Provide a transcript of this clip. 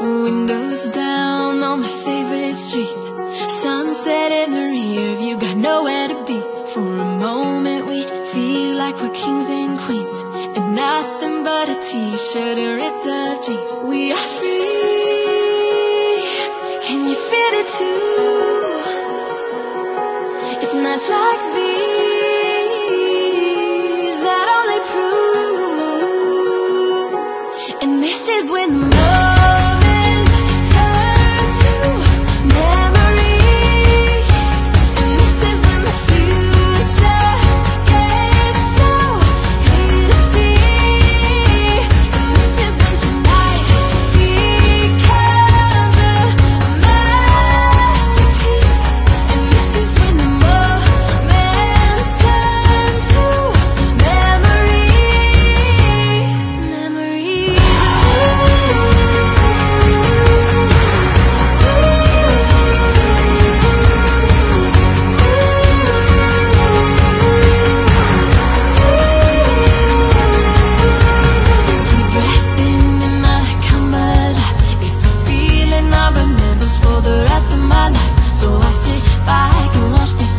Windows down on my favorite street. Sunset in the rear view, got nowhere to be. For a moment we feel like we're kings and queens. And nothing but a t-shirt and ripped up jeans. We are free, can you feel it too? It's nights like these that only prove. And this is when So I sit back and watch this